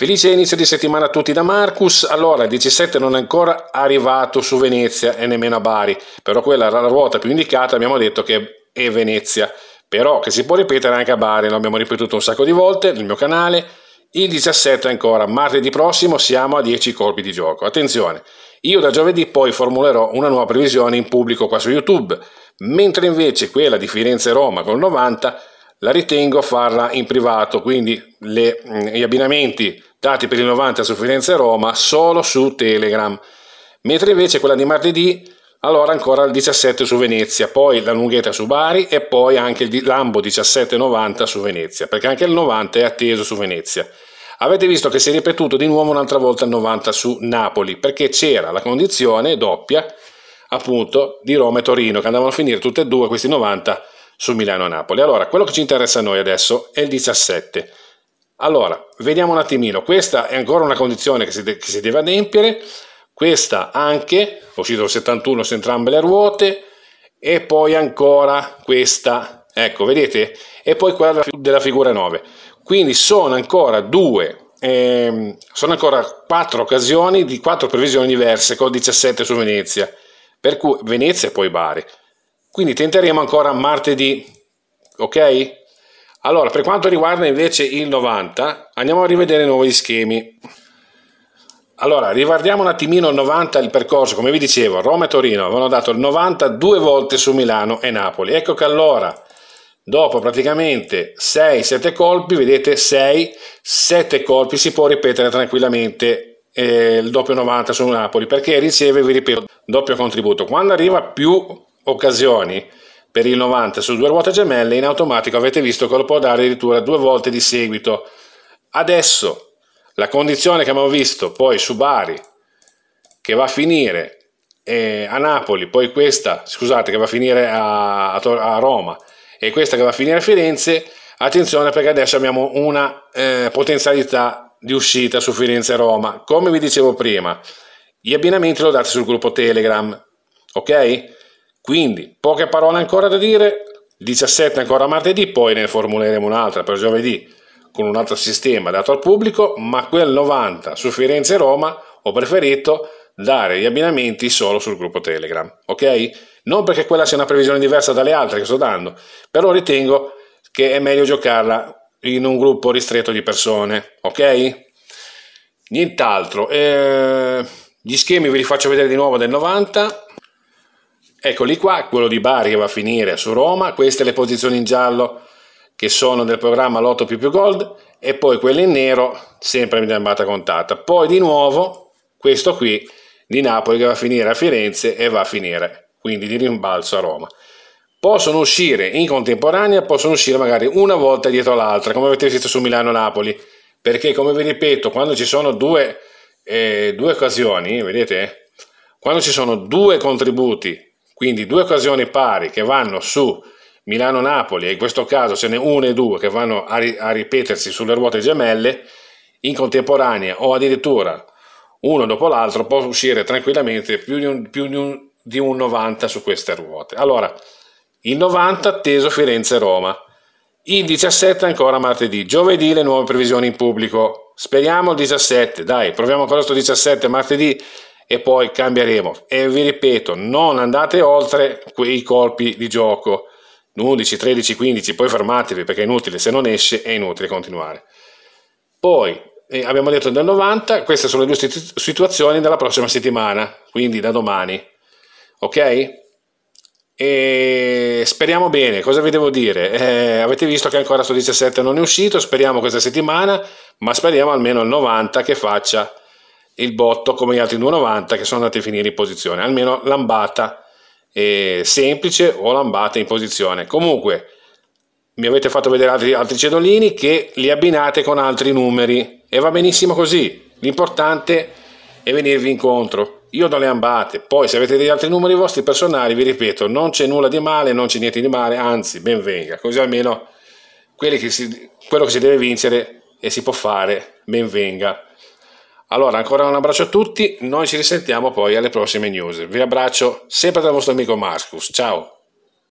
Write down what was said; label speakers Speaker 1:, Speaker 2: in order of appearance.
Speaker 1: Felice inizio di settimana a tutti da Marcus. Allora, il 17 non è ancora arrivato su Venezia e nemmeno a Bari, però quella la ruota più indicata abbiamo detto che è Venezia, però che si può ripetere anche a Bari, l'abbiamo ripetuto un sacco di volte nel mio canale. Il 17 ancora, martedì prossimo siamo a 10 colpi di gioco. Attenzione, io da giovedì poi formulerò una nuova previsione in pubblico qua su YouTube, mentre invece quella di Firenze-Roma con 90 la ritengo farla in privato, quindi le, mm, gli abbinamenti dati per il 90 su Firenze Roma solo su Telegram, mentre invece quella di martedì allora ancora il 17 su Venezia, poi la lunghetta su Bari e poi anche il Lambo 1790 su Venezia, perché anche il 90 è atteso su Venezia. Avete visto che si è ripetuto di nuovo un'altra volta il 90 su Napoli, perché c'era la condizione doppia appunto di Roma e Torino, che andavano a finire tutte e due questi 90 su Milano-Napoli. Allora, quello che ci interessa a noi adesso è il 17. Allora, vediamo un attimino, questa è ancora una condizione che si, che si deve adempiere, questa anche, ho uscito il 71 su entrambe le ruote, e poi ancora questa, ecco, vedete? E poi quella della figura 9. Quindi sono ancora due, ehm, sono ancora quattro occasioni di quattro previsioni diverse con 17 su Venezia, per cui Venezia e poi Bari. Quindi tenteremo ancora martedì, ok? Allora, per quanto riguarda invece il 90, andiamo a rivedere nuovi schemi. Allora, riguardiamo un attimino il 90, il percorso, come vi dicevo, Roma e Torino avevano dato il 90 due volte su Milano e Napoli. Ecco che allora, dopo praticamente 6-7 colpi, vedete 6-7 colpi, si può ripetere tranquillamente eh, il doppio 90 su Napoli, perché riceve, vi ripeto, doppio contributo. Quando arriva più occasioni per il 90 su due ruote gemelle, in automatico avete visto che lo può dare addirittura due volte di seguito. Adesso la condizione che abbiamo visto poi su Bari, che va a finire eh, a Napoli, poi questa, scusate, che va a finire a, a, Roma e questa che va a finire a Firenze, attenzione perché adesso abbiamo una eh, potenzialità di uscita su Firenze-Roma. Come vi dicevo prima, gli abbinamenti lo date sul gruppo Telegram, ok? Quindi, poche parole ancora da dire, 17 ancora martedì, poi ne formuleremo un'altra per giovedì con un altro sistema dato al pubblico, ma quel 90 su Firenze e Roma ho preferito dare gli abbinamenti solo sul gruppo Telegram, ok? Non perché quella sia una previsione diversa dalle altre che sto dando, però ritengo che è meglio giocarla in un gruppo ristretto di persone, ok? Nient'altro. Eh, gli schemi ve li faccio vedere di nuovo del 90 Eccoli qua, quello di Bari che va a finire su Roma, queste le posizioni in giallo che sono del programma Lotto più più Gold e poi quelle in nero sempre in gambata contata. Poi di nuovo questo qui di Napoli che va a finire a Firenze e va a finire quindi di rimbalzo a Roma. Possono uscire in contemporanea, possono uscire magari una volta dietro l'altra, come avete visto su Milano-Napoli, perché come vi ripeto, quando ci sono due, eh, due occasioni, vedete, quando ci sono due contributi quindi due occasioni pari che vanno su Milano-Napoli, e in questo caso ce n'è una e due che vanno a, ri- a ripetersi sulle ruote gemelle, in contemporanea o addirittura uno dopo l'altro può uscire tranquillamente più di un, più di un, di un 90 su queste ruote. Allora, il 90 atteso Firenze-Roma, il 17 ancora martedì, giovedì le nuove previsioni in pubblico, speriamo il 17, dai, proviamo con questo 17 martedì e poi cambieremo. E vi ripeto, non andate oltre quei colpi di gioco 11, 13, 15, poi fermatevi perché è inutile, se non esce è inutile continuare. Poi eh, abbiamo detto del 90, queste sono le due situazioni della prossima settimana, quindi da domani. Ok? E speriamo bene, cosa vi devo dire? Eh, avete visto che ancora sto 17 non è uscito, speriamo questa settimana, ma speriamo almeno il 90 che faccia il botto come gli altri 290 che sono andati a finire in posizione, almeno lambata eh, semplice o lambata in posizione. Comunque mi avete fatto vedere altri, altri cedolini che li abbinate con altri numeri e va benissimo così. L'importante è venirvi incontro. Io do le ambate, poi se avete degli altri numeri vostri personali, vi ripeto, non c'è nulla di male, non c'è niente di male, anzi, ben venga, così almeno che si, quello che si deve vincere e si può fare, ben venga. Allora, ancora un abbraccio a tutti, noi ci risentiamo poi alle prossime news. Vi abbraccio sempre dal vostro amico Marcus. Ciao!